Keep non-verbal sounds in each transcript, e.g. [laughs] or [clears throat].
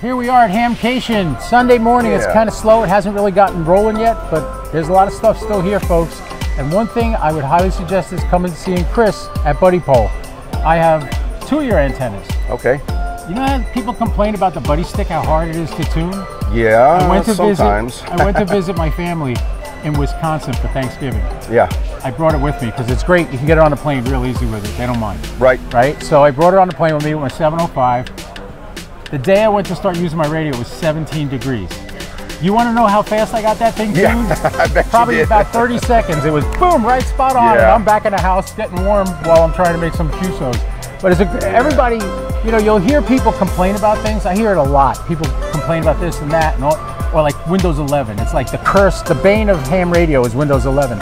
Here we are at Hamcation. Sunday morning, it's kind of slow. It hasn't really gotten rolling yet, but there's a lot of stuff still here, folks. And one thing I would highly suggest is coming and seeing Chris at BuddiPole. I have two of your antennas. Okay. You know how people complain about the BuddiStick, how hard it is to tune? Yeah, I went to sometimes. visit. I went to [laughs] visit my family in Wisconsin for Thanksgiving. yeah, I brought it with me because it's great. You can get it on the plane real easy with it. They don't mind. right. right? So I brought it on the plane with me It my 705. The day I went to start using my radio, was 17 degrees. You want to know how fast I got that thing tuned? Yeah, [laughs] I bet you Probably about 30 seconds. It was boom, right spot on, and I'm back in the house getting warm while I'm trying to make some QSOs. But it's a, everybody, you know, you'll hear people complain about things. I hear it a lot. People complain about this and that, and all, or like Windows 11. It's like the curse, the bane of ham radio is Windows 11.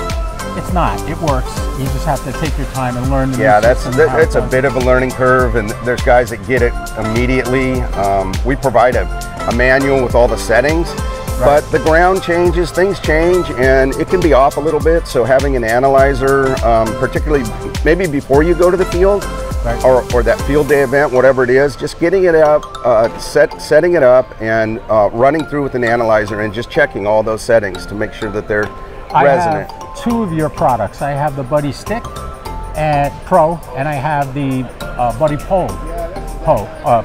It's not. It works. You just have to take your time and learn the Yeah, that's it's a bit of a learning curve, and there's guys that get it immediately. Um, we provide a, a manual with all the settings, Right. but the ground changes, things change, and it can be off a little bit. So having an analyzer, um, particularly maybe before you go to the field, Right. or, or that field day event, whatever it is, just getting it up, uh, set, setting it up, and uh, running through with an analyzer, and just checking all those settings to make sure that they're I resonant. have two of your products. I have the BuddiStick and Pro, and I have the uh, BuddiPole. Pole. Uh,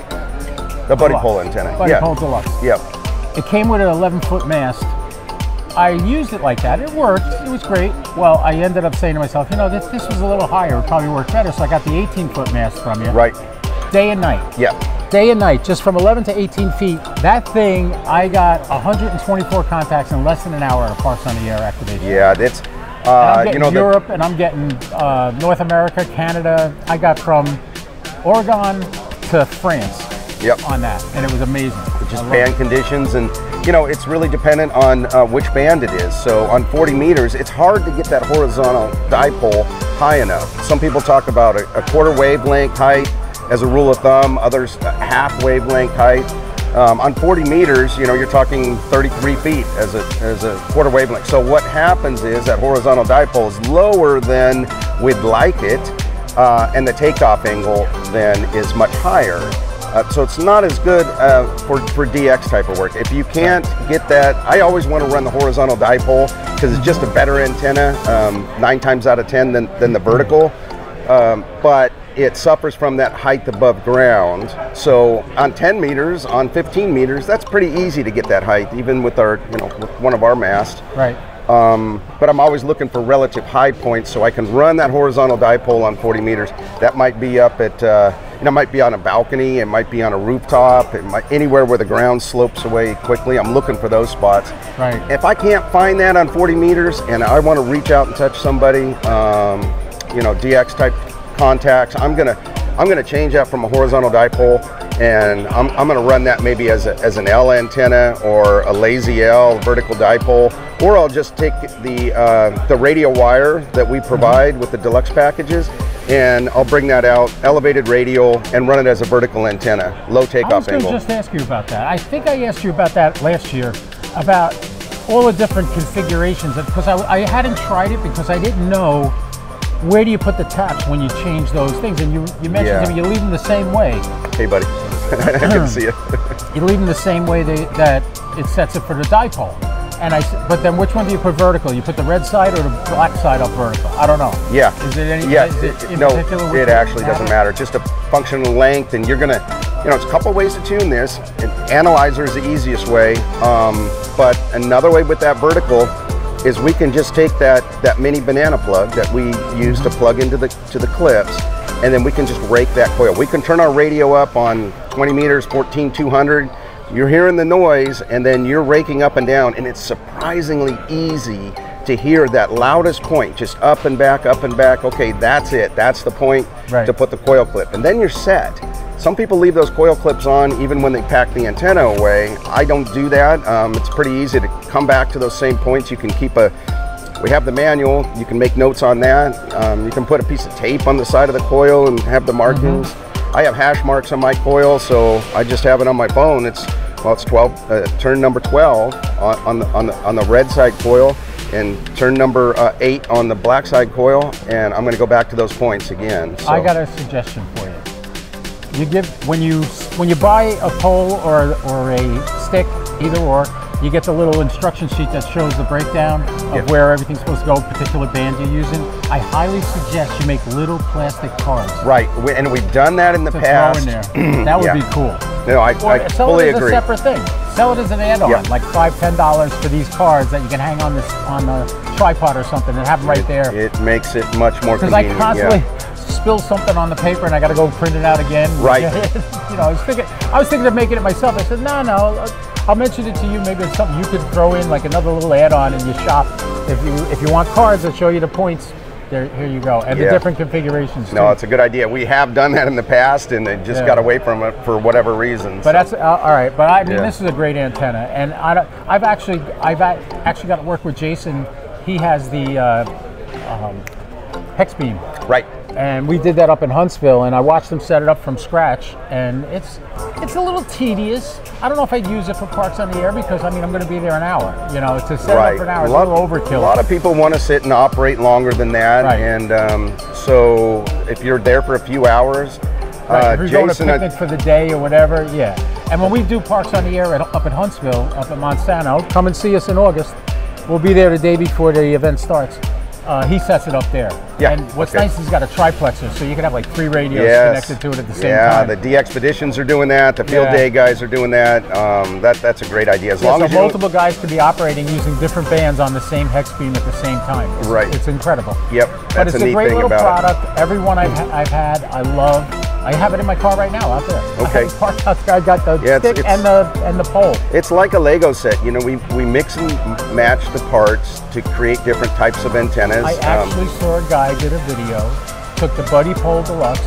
the buddy Deluxe. pole antenna. Buddy yeah. Pole Deluxe. Yep. It came with an 11 foot mast. I used it like that. It worked. It was great. Well, I ended up saying to myself, you know, this, this was a little higher. It probably worked better. So I got the 18 foot mast from you. Right. Day and night. Yeah. Day and night, just from 11 to 18 feet. That thing, I got 124 contacts in less than an hour of Parks on the Air activation. Yeah, that's uh, I'm getting you know the, Europe and I'm getting uh, North America, Canada. I got from Oregon to France Yep. on that, and it was amazing. just band it. conditions and you know it's really dependent on uh, which band it is. So on 40 meters, it's hard to get that horizontal dipole high enough. Some people talk about a, a quarter wavelength height as a rule of thumb. Others a half wavelength height. Um, on 40 meters, you know, you're talking 33 feet as a, as a quarter wavelength. So what happens is that horizontal dipole is lower than we'd like it, uh, and the takeoff angle then is much higher. Uh, so it's not as good uh, for, for DX type of work. If you can't get that, I always want to run the horizontal dipole because it's just a better antenna, um, nine times out of 10 than, than the vertical. Um, but it suffers from that height above ground. So on 10 meters, on 15 meters, that's pretty easy to get that height, even with our, you know, with one of our masts. Right. Um, but I'm always looking for relative high points so I can run that horizontal dipole on 40 meters. That might be up at, uh, you know, might be on a balcony, it might be on a rooftop, it might anywhere where the ground slopes away quickly. I'm looking for those spots. Right. If I can't find that on 40 meters and I want to reach out and touch somebody, um, you know, DX type contacts, I'm gonna I'm gonna change that from a horizontal dipole and I'm, I'm gonna run that maybe as, a, as an L antenna or a lazy L vertical dipole, or I'll just take the uh, the radio wire that we provide with the deluxe packages and I'll bring that out, elevated radial, and run it as a vertical antenna, low I was takeoff going to angle. just ask you about that. I think I asked you about that last year, about all the different configurations, because I, I hadn't tried it because I didn't know where do you put the taps when you change those things. And you, you mentioned Yeah. to me you leave them the same way. Hey, buddy, [laughs] I can see it. [clears throat] You leave them the same way they, that it sets it for the dipole. And I, but then which one do you put vertical? You put the red side or the black side up vertical? I don't know. Yeah. Is it any? Yeah. Is it in no, particular? it actually doesn't matter. Just a function of length, and you're gonna, you know, it's a couple ways to tune this. An analyzer is the easiest way, um, but another way with that vertical is we can just take that that mini banana plug that we use to plug into the to the clips, and then we can just rake that coil. We can turn our radio up on 20 meters, 14, 200. You're hearing the noise, and then you're raking up and down, and it's surprisingly easy to hear that loudest point, just up and back, up and back. Okay, that's it. That's the point Right. to put the coil clip, and then you're set. Some people leave those coil clips on even when they pack the antenna away. I don't do that. Um, it's pretty easy to come back to those same points. You can keep a we have the manual. You can make notes on that. Um, you can put a piece of tape on the side of the coil and have the markings. I have hash marks on my coil, so I just have it on my phone. It's well, it's 12, uh, turn number 12 on, on the on the on the red side coil, and turn number uh, eight on the black side coil. And I'm going to go back to those points again. So. I got a suggestion for you. Give when you when you buy a pole or or a stick, either or, you get the little instruction sheet that shows the breakdown of Yep. where everything's supposed to go, particular band you're using. I highly suggest you make little plastic cards Right, we, and we've done that in the past. throw in there. [clears throat] that would Yeah. be cool. No, I, Or I sell fully it as agree. a separate thing. Sell it as an add-on, Yeah. like five, ten dollars for these cards that you can hang on this on a tripod or something and have them right there. It makes it much more Because I convenient. constantly yeah. Spill something on the paper and I got to go print it out again. [laughs] Right. you know, I was thinking, I was thinking of making it myself. I said, no, no, I'll mention it to you. Maybe it's something you could throw in, like another little add-on in your shop. If you if you want cards that show you the points, there, here you go, and Yeah. the different configurations. No, it's a good idea. We have done that in the past, and it just Yeah. got away from it for whatever reason. But that's uh, all right. But I mean, Yeah. this is a great antenna, and I don't, I've actually I've actually got to work with Jason. He has the uh, um, hex beam, right. And we did that up in Huntsville, and I watched them set it up from scratch, and it's it's a little tedious. I don't know if I'd use it for parks on the air because I mean I'm going to be there an hour. You know, to set it up for an hour. a, lot, a little overkill. a lot of people want to sit and operate longer than that, Right. and um, so if you're there for a few hours, Right, uh, if you're going to Jason, I- picnic for the day or whatever, yeah. And when we do Parks on the Air at, up at Huntsville, up at Monte Sano, come and see us in August. We'll be there the day before the event starts. Uh, he sets it up there. Yeah, And what's okay. nice is he's got a triplexer, so you can have like three radios yes, connected to it at the same yeah, time. the DXpeditions are doing that. The Field Yeah. Day guys are doing that. Um, that that's a great idea. As Yeah, long so as multiple guys could be operating using different bands on the same hex beam at the same time. It's, Right. It's incredible. Yep, But that's it's a a, neat great thing little about it. product. Everyone I've, I've had, I love. I have it in my car right now out there. Okay. parked out there. [laughs] I got the Yeah, stick it's- and the and the pole. It's like a Lego set. You know, we, we mix and match the parts to create different types of antennas. I Um, actually saw a guy did a video, took the BuddiPole Deluxe,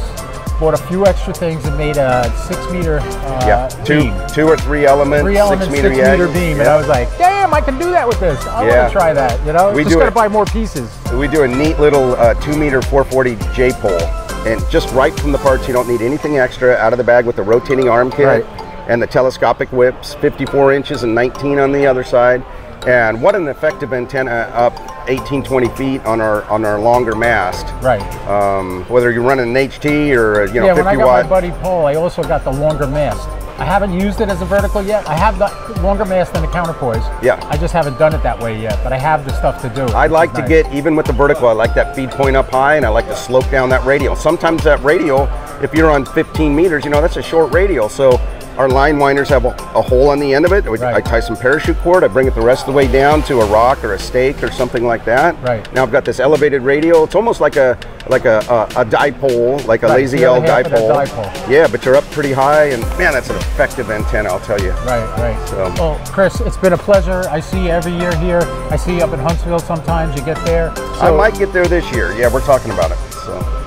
bought a few extra things and made a six meter uh, yeah, two beam. two or three elements Three six meter, six meter beam, and. I was like, "Damn, I can do that with this. I Yeah. want to try that." You know, We just do gotta it- buy more pieces. We do a neat little uh, two meter 440 J pole, and just right from the parts, you don't need anything extra out of the bag with the rotating arm kit Right. and the telescopic whips, 54 inches and 19 on the other side. And what an effective antenna up 18, 20 feet on our on our longer mast. Right. Um, whether you're running an HT or a, you know yeah, 50 when I got watt. my Buddy Paul, I also got the longer mast. I haven't used it as a vertical yet. I have the longer mast than the counterpoise. Yeah. I just haven't done it that way yet, but I have the stuff to do. I'd like to nice. get even with the vertical. I like that feed point up high, and I like to slope down that radial. Sometimes that radial, if you're on 15 meters, you know that's a short radial. So our line winders have a, a hole on the end of it. I Right. tie some parachute cord. I bring it the rest of the way down to a rock or a stake or something like that. Right. Now I've got this elevated radial. It's almost like a like a a, a dipole, like a Right, lazy L other half of the dipole. dipole. Yeah, but you're up pretty high, and man, that's an effective antenna. I'll tell you. Right, right. So- Well, Chris, it's been a pleasure. I see you every year here. I see you up in Huntsville sometimes. You get there. I might get there this year. Yeah, we're talking about it. So.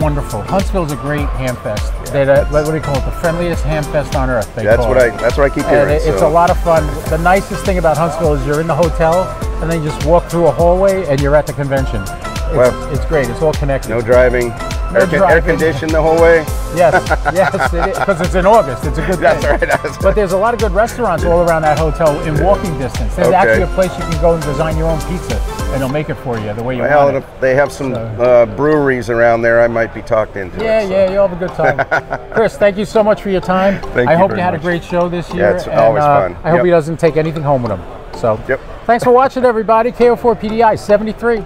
Wonderful. Huntsville's a great ham fest. They're uh, the, what do you call it? The friendliest ham fest on earth. They That's what it. I. That's what I keep And hearing. it- it's a lot of fun. The nicest thing about Huntsville is you're in the hotel and then you just walk through a hallway and you're at the convention. It's, Well, it's great. It's all connected. No driving. Air, con- air conditioned the whole way. Yes, [laughs] yes, because it's in August. It's a good That's thing. right. That's But there's a lot of good restaurants all around that hotel in walking distance. There's Okay. actually a place you can go and design your own pizza, and they'll make it for you the way you well, want it. they have some So- uh, breweries around there. I might be talked into Yeah, it. so. yeah, you'll have a good time. [laughs] Chris, thank you so much for your time. Thank I you hope you had a great show this year. Yeah, it's and, always uh, fun. I hope Yep. he doesn't take anything home with him. So, Yep. thanks for watching, everybody. KO4 PDI 73.